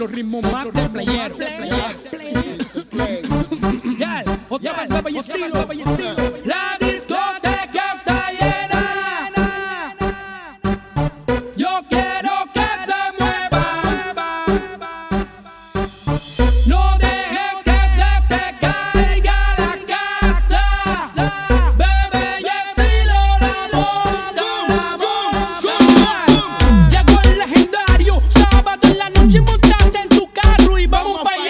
los ritmos más de playero. Otra vez, baba estilo, y estilo. Рубаев!